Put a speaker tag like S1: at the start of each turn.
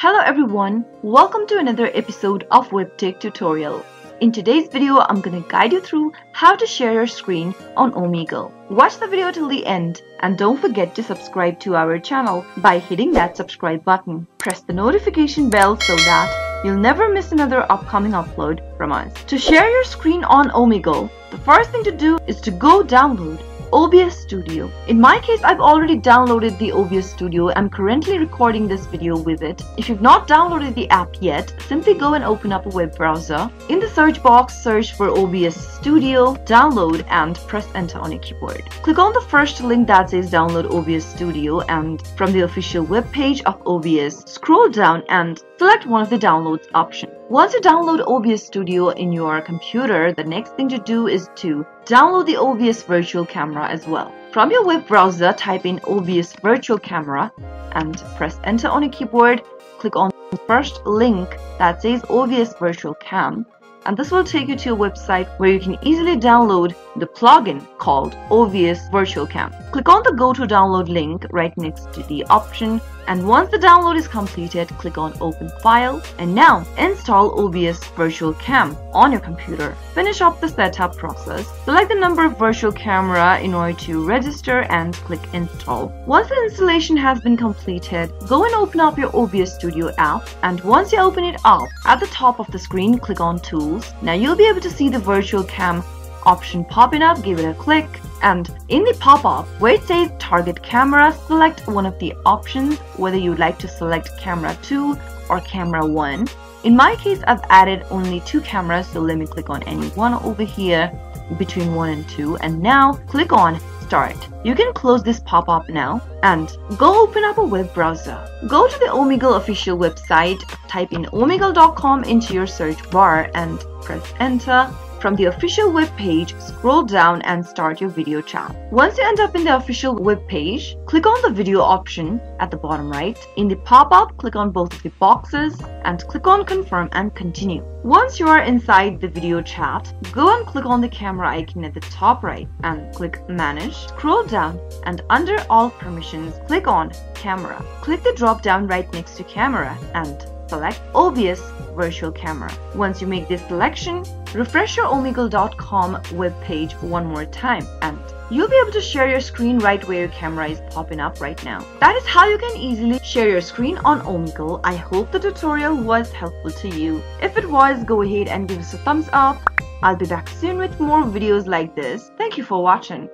S1: Hello everyone, welcome to another episode of WebTech tutorial. In today's video, I'm gonna guide you through how to share your screen on Omegle. Watch the video till the end and don't forget to subscribe to our channel by hitting that subscribe button. Press the notification bell so that you'll never miss another upcoming upload from us. To share your screen on Omegle, the first thing to do is to go download OBS Studio. In my case, I've already downloaded the OBS Studio. I'm currently recording this video with it. If you've not downloaded the app yet, simply go and open up a web browser. In the search box, search for OBS Studio, download and press enter on your keyboard. Click on the first link that says download OBS Studio and from the official web page of OBS, scroll down and select one of the downloads options. Once you download OBS Studio in your computer, the next thing to do is to download the OBS Virtual Camera as well. From your web browser, type in OBS Virtual Camera and press enter on your keyboard. Click on the first link that says OBS Virtual Cam and this will take you to a website where you can easily download the plugin called OBS Virtual Cam. Click on the Go to Download link right next to the option and once the download is completed, click on Open File and now install OBS Virtual Cam on your computer. Finish up the setup process. Select the number of virtual camera in order to register and click Install. Once the installation has been completed, go and open up your OBS Studio app and once you open it up, at the top of the screen, click on Tools. Now you'll be able to see the virtual cam option popping up, give it a click, and in the pop-up where it says target camera, select one of the options, whether you would like to select camera 2 or camera 1. In my case, I've added only two cameras, so let me click on any one over here between 1 and 2 and now click on start. You can close this pop-up now and go open up a web browser. Go to the Omegle official website, type in omegle.com into your search bar and press enter from the official web page, scroll down and start your video chat. Once you end up in the official web page, click on the video option at the bottom right. In the pop-up, click on both of the boxes and click on confirm and continue. Once you are inside the video chat, go and click on the camera icon at the top right and click manage. Scroll down and under all permissions, click on camera. Click the drop down right next to camera and select OBS Virtual Camera. Once you make this selection, refresh your Omegle.com webpage one more time and you'll be able to share your screen right where your camera is popping up right now. That is how you can easily share your screen on Omegle. I hope the tutorial was helpful to you. If it was, go ahead and give us a thumbs up. I'll be back soon with more videos like this. Thank you for watching.